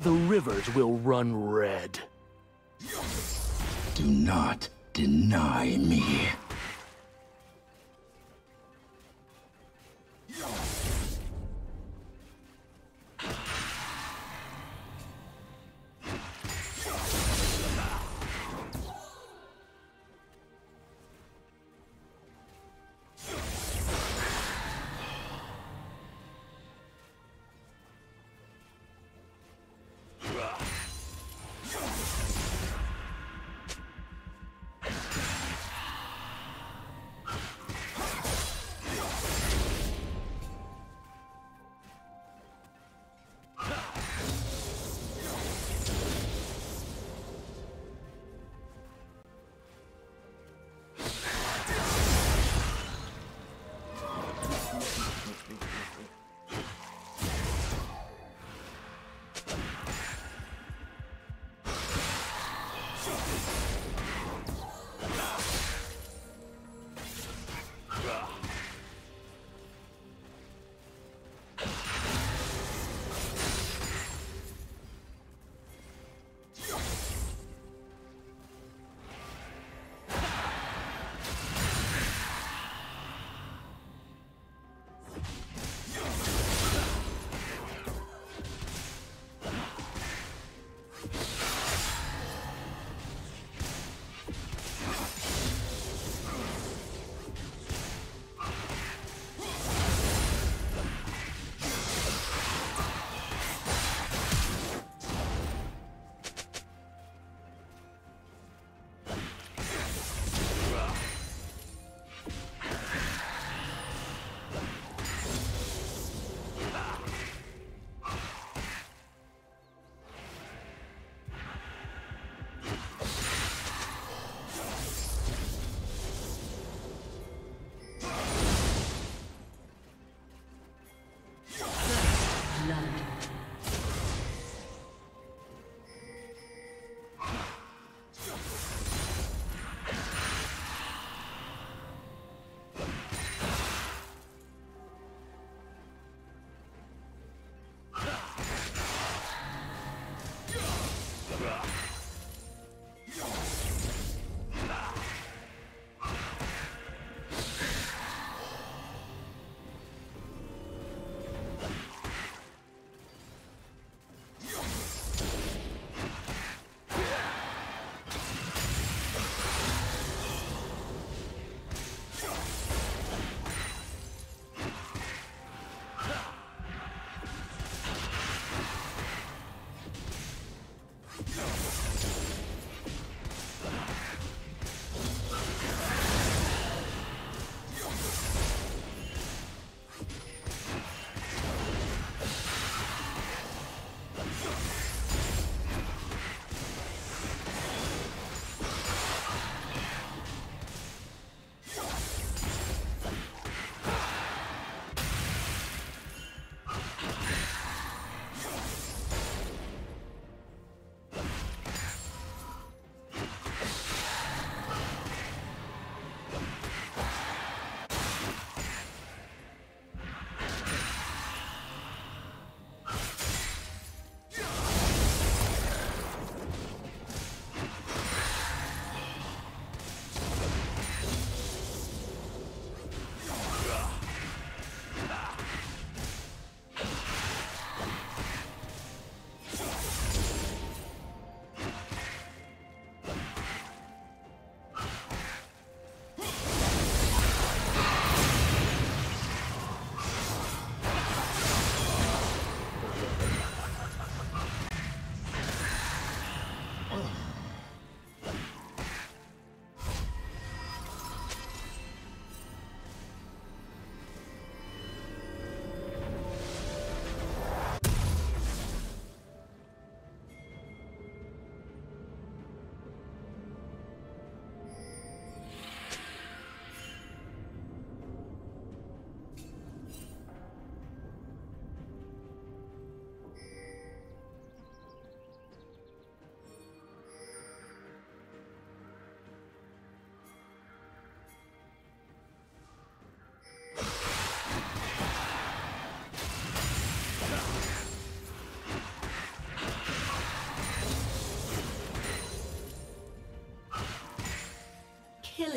the rivers will run red. Do not deny me.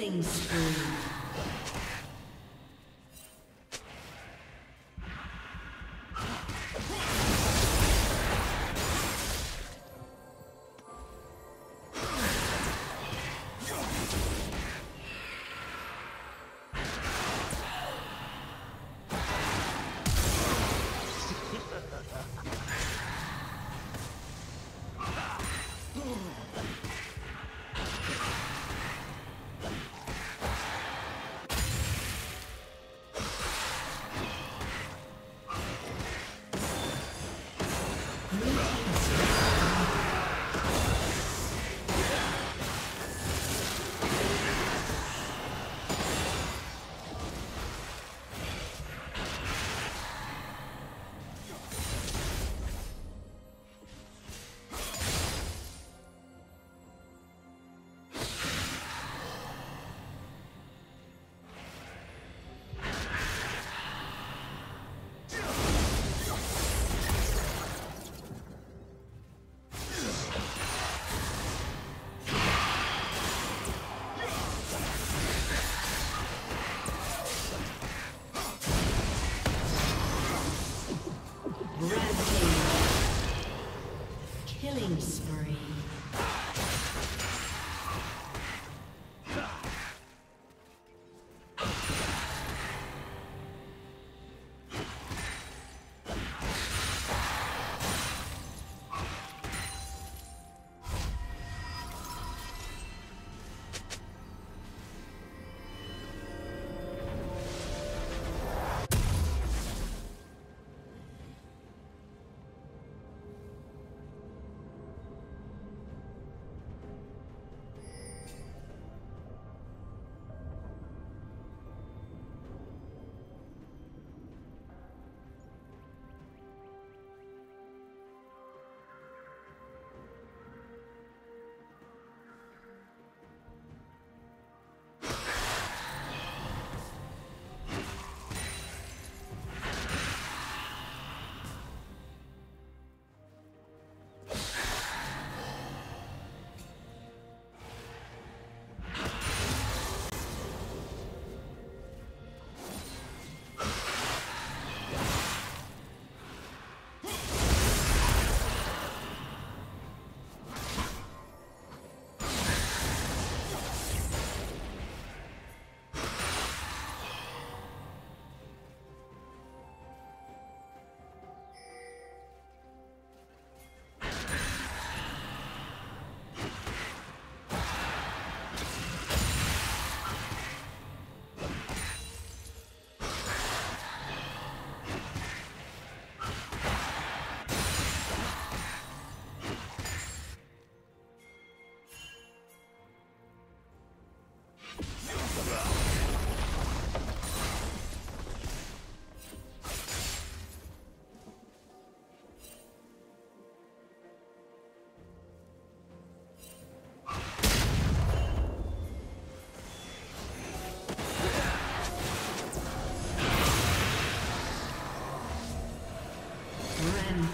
Killing spree.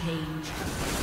Rampage.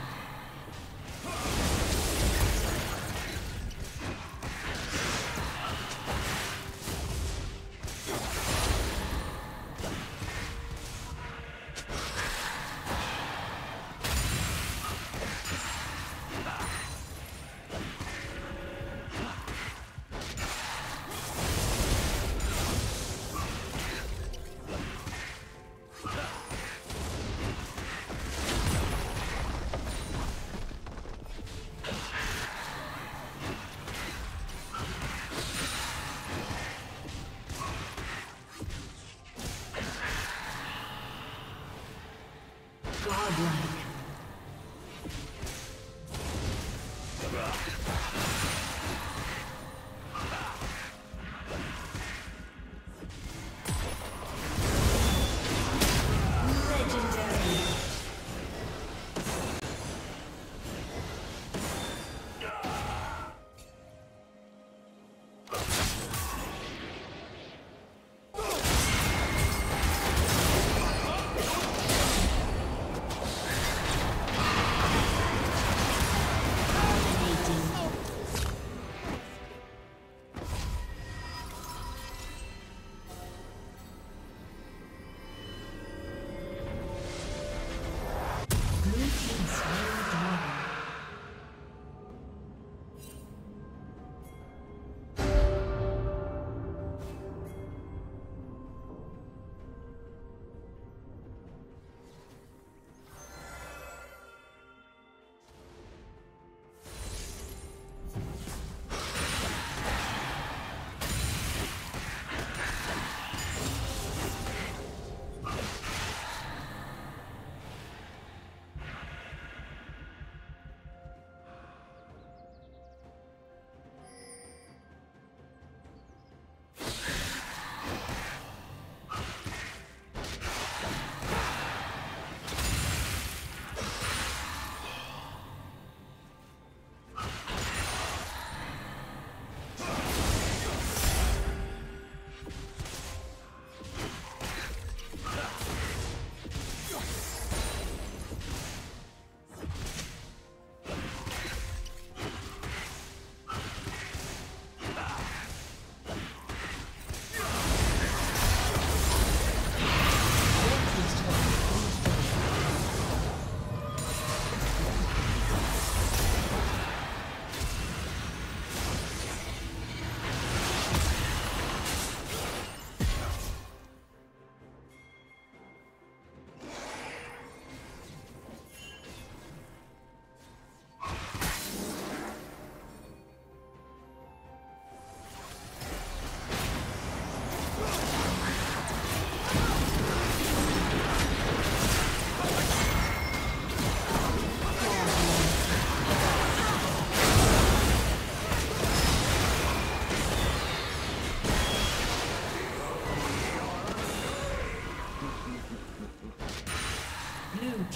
Godlike.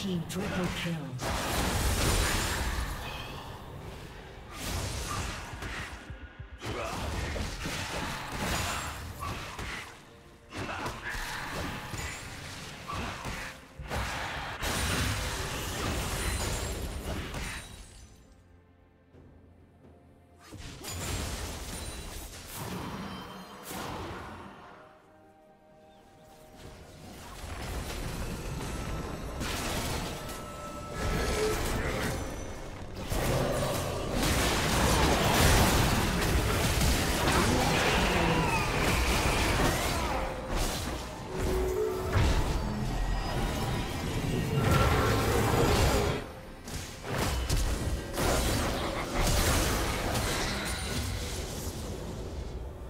Team triple kill.